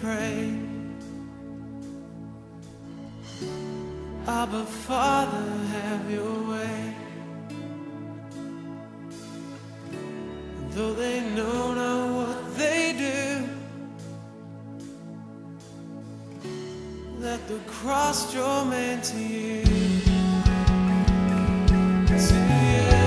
pray. Abba, Father, have your way. Though they know not what they do, let the cross draw men to you. To you.